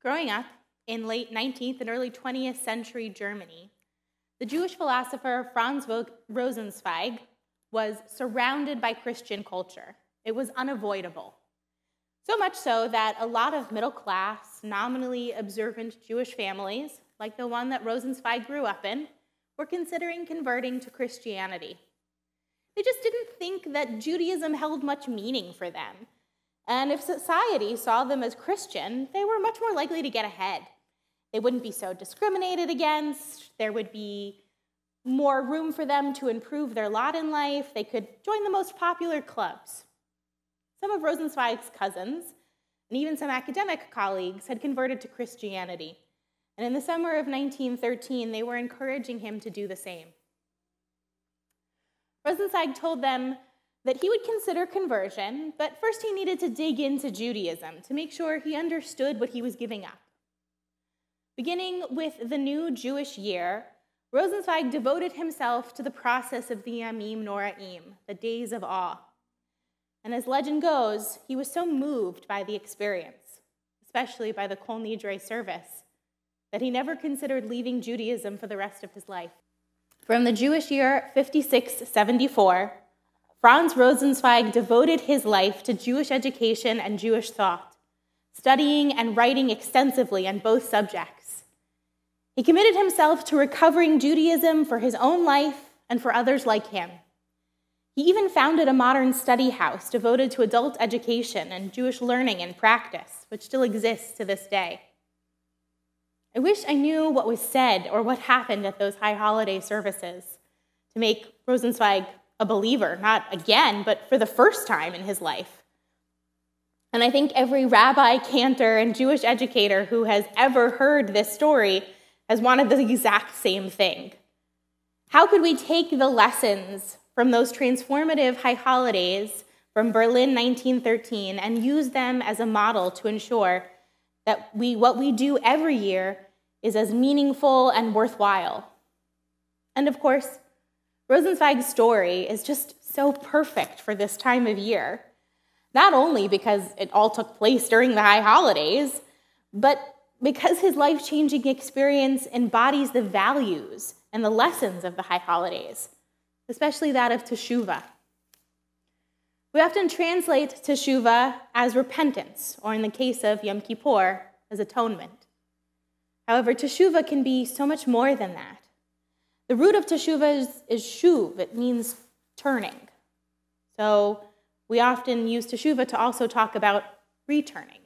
Growing up in late 19th and early 20th century Germany, the Jewish philosopher Franz Rosenzweig was surrounded by Christian culture. It was unavoidable. So much so that a lot of middle class, nominally observant Jewish families, like the one that Rosenzweig grew up in, were considering converting to Christianity. They just didn't think that Judaism held much meaning for them. And if society saw them as Christian, they were much more likely to get ahead. They wouldn't be so discriminated against. There would be more room for them to improve their lot in life. They could join the most popular clubs. Some of Rosenzweig's cousins, and even some academic colleagues, had converted to Christianity. And in the summer of 1913, they were encouraging him to do the same. Rosenzweig told them that he would consider conversion, but first he needed to dig into Judaism to make sure he understood what he was giving up. Beginning with the new Jewish year, Rosenzweig devoted himself to the process of the Yamim Noraim, the days of awe. And as legend goes, he was so moved by the experience, especially by the Kol Nidre service, that he never considered leaving Judaism for the rest of his life. From the Jewish year 5674, Franz Rosenzweig devoted his life to Jewish education and Jewish thought, studying and writing extensively on both subjects. He committed himself to recovering Judaism for his own life and for others like him. He even founded a modern study house devoted to adult education and Jewish learning and practice, which still exists to this day. I wish I knew what was said or what happened at those high holiday services to make Rosenzweig a believer, not again, but for the first time in his life. And I think every rabbi, cantor, and Jewish educator who has ever heard this story has wanted the exact same thing. How could we take the lessons from those transformative high holidays from Berlin 1913 and use them as a model to ensure that we, what we do every year is as meaningful and worthwhile. And of course, Rosenzweig's story is just so perfect for this time of year. Not only because it all took place during the high holidays, but because his life changing experience embodies the values and the lessons of the high holidays especially that of Teshuvah. We often translate Teshuvah as repentance, or in the case of Yom Kippur, as atonement. However, Teshuvah can be so much more than that. The root of teshuva is, is shuv, it means turning. So we often use teshuva to also talk about returning.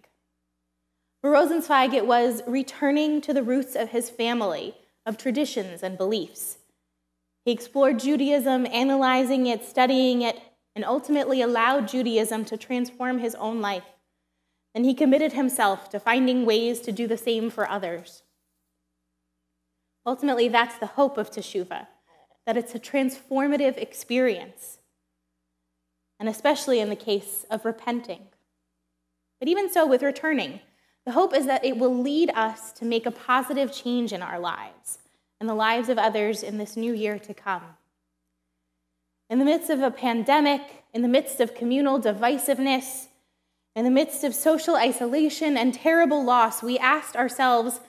For Rosenzweig, it was returning to the roots of his family, of traditions and beliefs. He explored Judaism, analyzing it, studying it, and ultimately allowed Judaism to transform his own life. And he committed himself to finding ways to do the same for others. Ultimately, that's the hope of Teshuvah, that it's a transformative experience, and especially in the case of repenting. But even so, with returning, the hope is that it will lead us to make a positive change in our lives and the lives of others in this new year to come. In the midst of a pandemic, in the midst of communal divisiveness, in the midst of social isolation and terrible loss, we asked ourselves,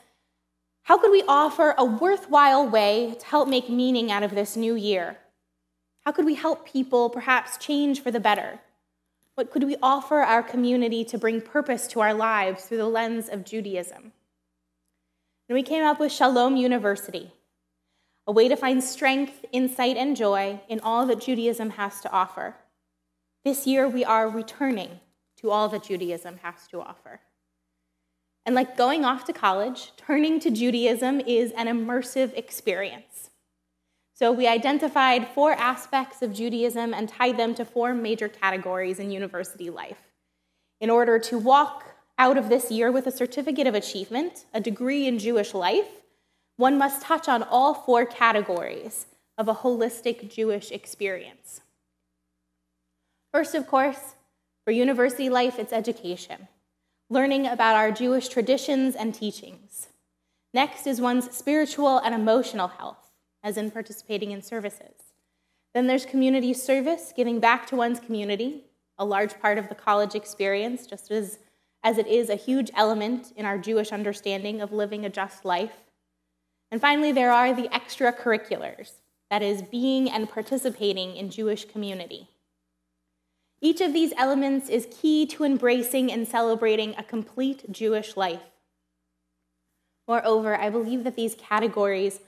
how could we offer a worthwhile way to help make meaning out of this new year? How could we help people perhaps change for the better? What could we offer our community to bring purpose to our lives through the lens of Judaism? And we came up with Shalom University, a way to find strength, insight, and joy in all that Judaism has to offer. This year, we are returning to all that Judaism has to offer. And like going off to college, turning to Judaism is an immersive experience. So we identified four aspects of Judaism and tied them to four major categories in university life. In order to walk out of this year with a certificate of achievement, a degree in Jewish life, one must touch on all four categories of a holistic Jewish experience. First, of course, for university life, it's education, learning about our Jewish traditions and teachings. Next is one's spiritual and emotional health, as in participating in services. Then there's community service, giving back to one's community, a large part of the college experience, just as as it is a huge element in our Jewish understanding of living a just life. And finally, there are the extracurriculars, that is, being and participating in Jewish community. Each of these elements is key to embracing and celebrating a complete Jewish life. Moreover, I believe that these categories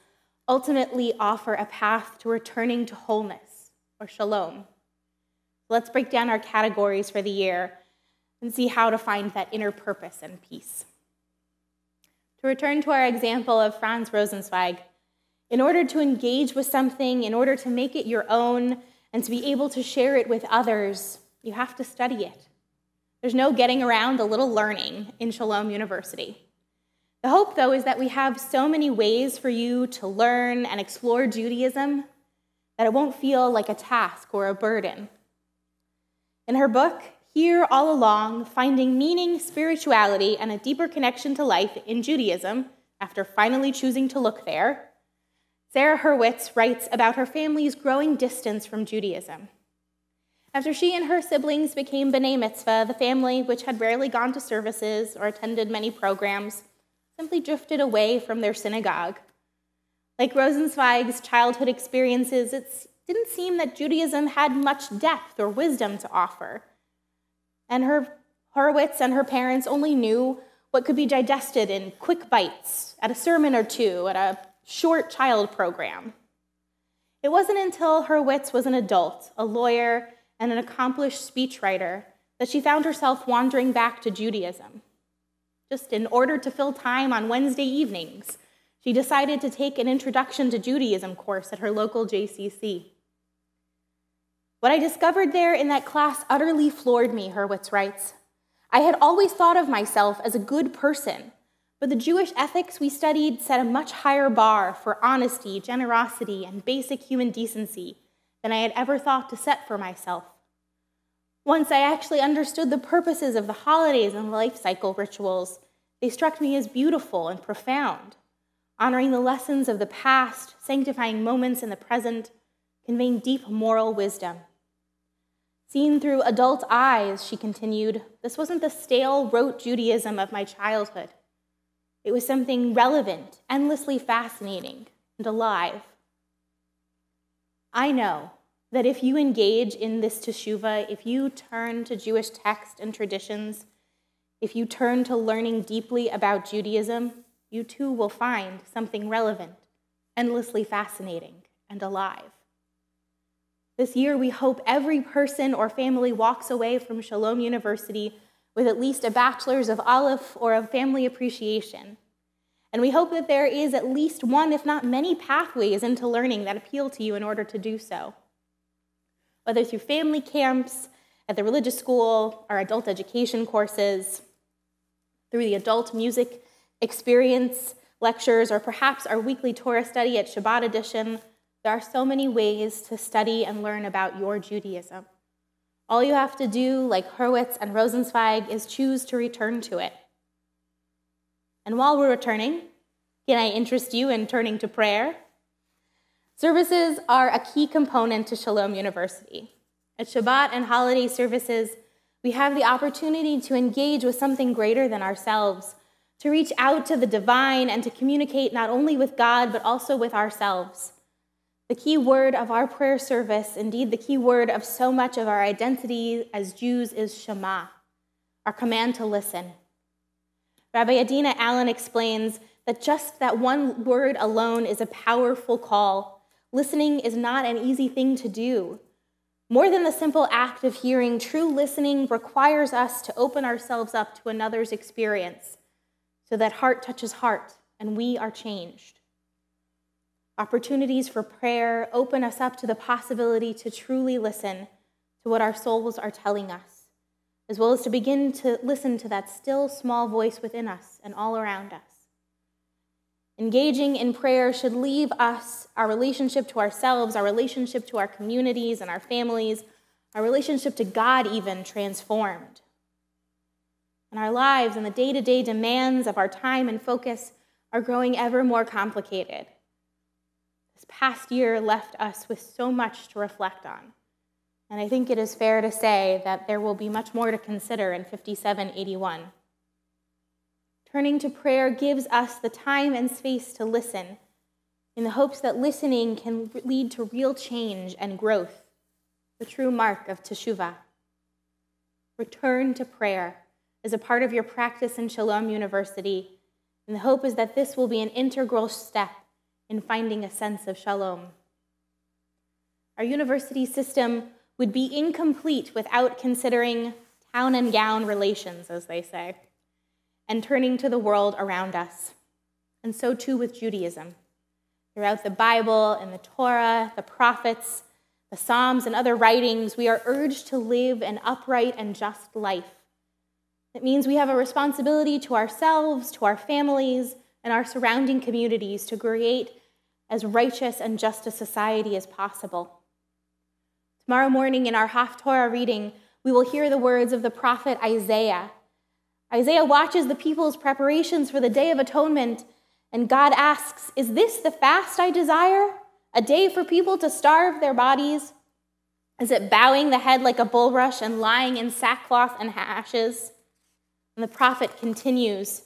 ultimately offer a path to returning to wholeness or shalom. Let's break down our categories for the year and see how to find that inner purpose and peace. To return to our example of Franz Rosenzweig, in order to engage with something, in order to make it your own, and to be able to share it with others, you have to study it. There's no getting around a little learning in Shalom University. The hope, though, is that we have so many ways for you to learn and explore Judaism that it won't feel like a task or a burden. In her book, Here All Along Finding Meaning, Spirituality, and a Deeper Connection to Life in Judaism, after finally choosing to look there, Sarah Hurwitz writes about her family's growing distance from Judaism. After she and her siblings became B'nai Mitzvah, the family, which had rarely gone to services or attended many programs, simply drifted away from their synagogue. Like Rosenzweig's childhood experiences, it didn't seem that Judaism had much depth or wisdom to offer. And her Horowitz and her parents only knew what could be digested in quick bites at a sermon or two at a short child program. It wasn't until Horowitz was an adult, a lawyer, and an accomplished speechwriter that she found herself wandering back to Judaism just in order to fill time on Wednesday evenings, she decided to take an Introduction to Judaism course at her local JCC. What I discovered there in that class utterly floored me, Hurwitz writes. I had always thought of myself as a good person, but the Jewish ethics we studied set a much higher bar for honesty, generosity, and basic human decency than I had ever thought to set for myself. Once I actually understood the purposes of the holidays and life cycle rituals, they struck me as beautiful and profound, honoring the lessons of the past, sanctifying moments in the present, conveying deep moral wisdom. Seen through adult eyes, she continued, this wasn't the stale, rote Judaism of my childhood. It was something relevant, endlessly fascinating, and alive. I know that if you engage in this teshuva, if you turn to Jewish text and traditions, if you turn to learning deeply about Judaism, you too will find something relevant, endlessly fascinating, and alive. This year, we hope every person or family walks away from Shalom University with at least a bachelor's of Aleph or of family appreciation. And we hope that there is at least one, if not many, pathways into learning that appeal to you in order to do so whether through family camps, at the religious school, our adult education courses, through the adult music experience lectures, or perhaps our weekly Torah study at Shabbat edition, there are so many ways to study and learn about your Judaism. All you have to do, like Hurwitz and Rosenzweig, is choose to return to it. And while we're returning, can I interest you in turning to prayer? Services are a key component to Shalom University. At Shabbat and holiday services, we have the opportunity to engage with something greater than ourselves, to reach out to the divine and to communicate not only with God, but also with ourselves. The key word of our prayer service, indeed the key word of so much of our identity as Jews, is Shema, our command to listen. Rabbi Adina Allen explains that just that one word alone is a powerful call Listening is not an easy thing to do. More than the simple act of hearing, true listening requires us to open ourselves up to another's experience so that heart touches heart and we are changed. Opportunities for prayer open us up to the possibility to truly listen to what our souls are telling us, as well as to begin to listen to that still small voice within us and all around us. Engaging in prayer should leave us, our relationship to ourselves, our relationship to our communities and our families, our relationship to God even transformed. And our lives and the day to day demands of our time and focus are growing ever more complicated. This past year left us with so much to reflect on. And I think it is fair to say that there will be much more to consider in 5781 Turning to prayer gives us the time and space to listen, in the hopes that listening can lead to real change and growth, the true mark of teshuvah. Return to prayer as a part of your practice in Shalom University, and the hope is that this will be an integral step in finding a sense of shalom. Our university system would be incomplete without considering town and gown relations, as they say and turning to the world around us. And so too with Judaism. Throughout the Bible and the Torah, the prophets, the Psalms, and other writings, we are urged to live an upright and just life. It means we have a responsibility to ourselves, to our families, and our surrounding communities to create as righteous and just a society as possible. Tomorrow morning in our Haftorah reading, we will hear the words of the prophet Isaiah Isaiah watches the people's preparations for the Day of Atonement, and God asks, Is this the fast I desire? A day for people to starve their bodies? Is it bowing the head like a bulrush and lying in sackcloth and ashes? And the prophet continues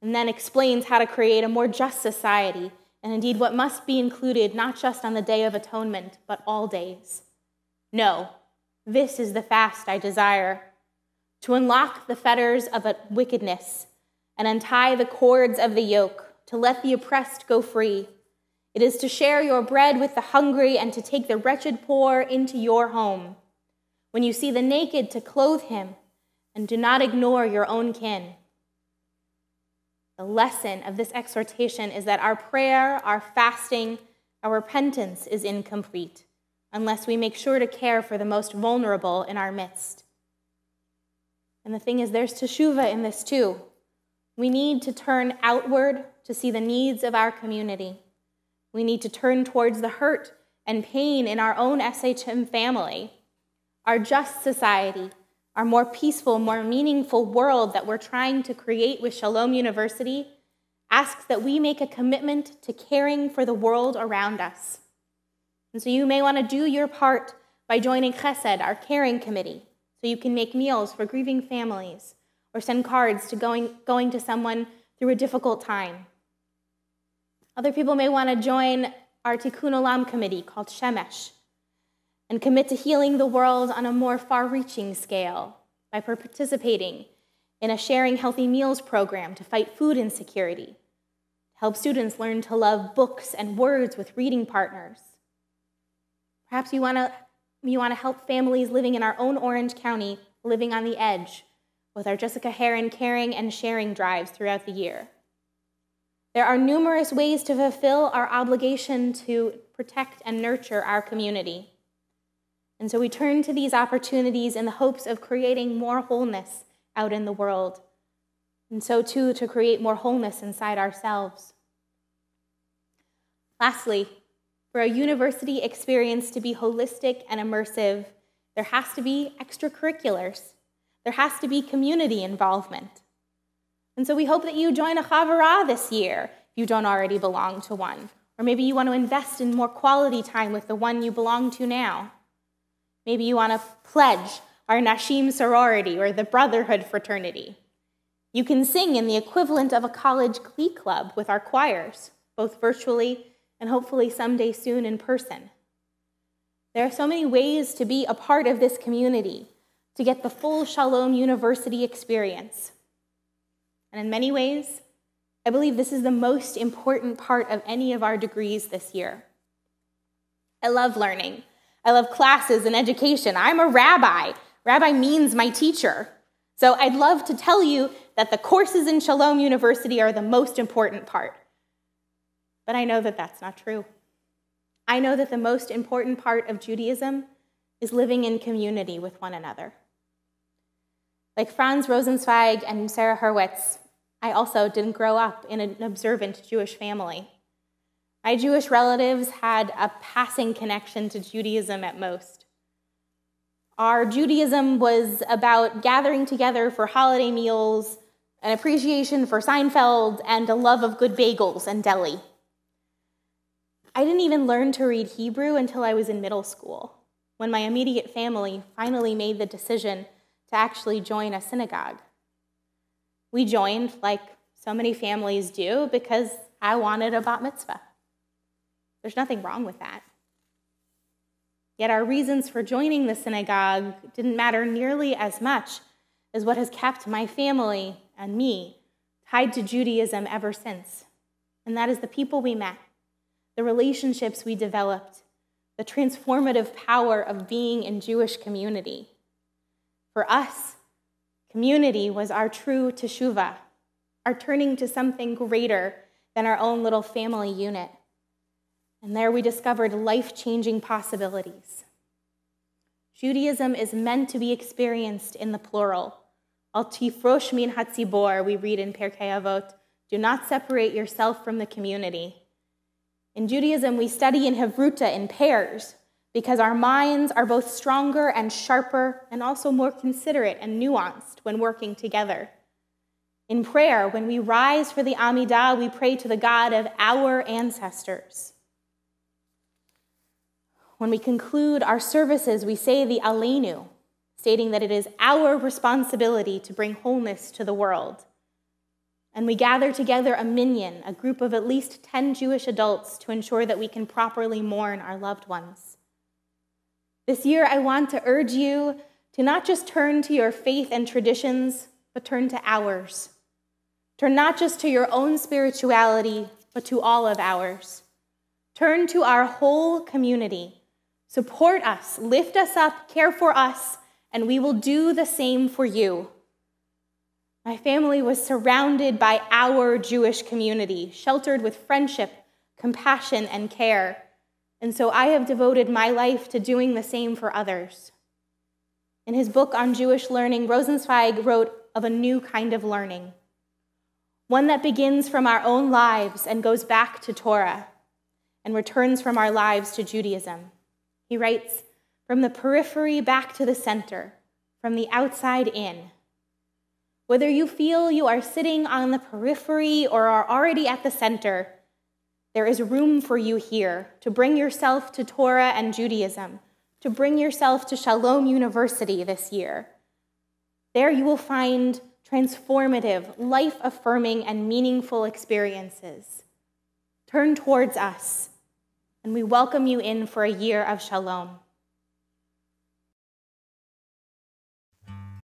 and then explains how to create a more just society, and indeed what must be included not just on the Day of Atonement, but all days. No, this is the fast I desire to unlock the fetters of wickedness and untie the cords of the yoke, to let the oppressed go free. It is to share your bread with the hungry and to take the wretched poor into your home. When you see the naked, to clothe him, and do not ignore your own kin. The lesson of this exhortation is that our prayer, our fasting, our repentance is incomplete unless we make sure to care for the most vulnerable in our midst. And the thing is, there's teshuva in this too. We need to turn outward to see the needs of our community. We need to turn towards the hurt and pain in our own SHM family, our just society, our more peaceful, more meaningful world that we're trying to create with Shalom University asks that we make a commitment to caring for the world around us. And so you may want to do your part by joining Chesed, our caring committee so you can make meals for grieving families or send cards to going, going to someone through a difficult time. Other people may want to join our Tikkun Olam committee called Shemesh and commit to healing the world on a more far reaching scale by participating in a Sharing Healthy Meals program to fight food insecurity, help students learn to love books and words with reading partners. Perhaps you want to we want to help families living in our own Orange County living on the edge with our Jessica Heron caring and sharing drives throughout the year. There are numerous ways to fulfill our obligation to protect and nurture our community. And so we turn to these opportunities in the hopes of creating more wholeness out in the world, and so too to create more wholeness inside ourselves. Lastly, for a university experience to be holistic and immersive, there has to be extracurriculars. There has to be community involvement. And so we hope that you join a chavurah this year if you don't already belong to one. Or maybe you want to invest in more quality time with the one you belong to now. Maybe you want to pledge our Nashim sorority or the Brotherhood fraternity. You can sing in the equivalent of a college glee club with our choirs, both virtually and hopefully someday soon in person. There are so many ways to be a part of this community, to get the full Shalom University experience. And in many ways, I believe this is the most important part of any of our degrees this year. I love learning. I love classes and education. I'm a rabbi. Rabbi means my teacher. So I'd love to tell you that the courses in Shalom University are the most important part. But I know that that's not true. I know that the most important part of Judaism is living in community with one another. Like Franz Rosenzweig and Sarah Hurwitz, I also didn't grow up in an observant Jewish family. My Jewish relatives had a passing connection to Judaism at most. Our Judaism was about gathering together for holiday meals, an appreciation for Seinfeld, and a love of good bagels and deli. I didn't even learn to read Hebrew until I was in middle school, when my immediate family finally made the decision to actually join a synagogue. We joined, like so many families do, because I wanted a bat mitzvah. There's nothing wrong with that. Yet our reasons for joining the synagogue didn't matter nearly as much as what has kept my family and me tied to Judaism ever since. And that is the people we met, the relationships we developed, the transformative power of being in Jewish community. For us, community was our true teshuvah, our turning to something greater than our own little family unit. And there we discovered life changing possibilities. Judaism is meant to be experienced in the plural. Al tifrosh min hatzibor, we read in Pirkei Avot, do not separate yourself from the community. In Judaism, we study in Havruta in pairs because our minds are both stronger and sharper and also more considerate and nuanced when working together. In prayer, when we rise for the Amidah, we pray to the God of our ancestors. When we conclude our services, we say the Aleinu, stating that it is our responsibility to bring wholeness to the world. And we gather together a minyan, a group of at least 10 Jewish adults, to ensure that we can properly mourn our loved ones. This year, I want to urge you to not just turn to your faith and traditions, but turn to ours. Turn not just to your own spirituality, but to all of ours. Turn to our whole community. Support us, lift us up, care for us, and we will do the same for you. My family was surrounded by our Jewish community, sheltered with friendship, compassion, and care. And so I have devoted my life to doing the same for others. In his book on Jewish learning, Rosenzweig wrote of a new kind of learning, one that begins from our own lives and goes back to Torah and returns from our lives to Judaism. He writes, from the periphery back to the center, from the outside in. Whether you feel you are sitting on the periphery or are already at the center, there is room for you here to bring yourself to Torah and Judaism, to bring yourself to Shalom University this year. There you will find transformative, life affirming, and meaningful experiences. Turn towards us, and we welcome you in for a year of Shalom.